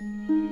Música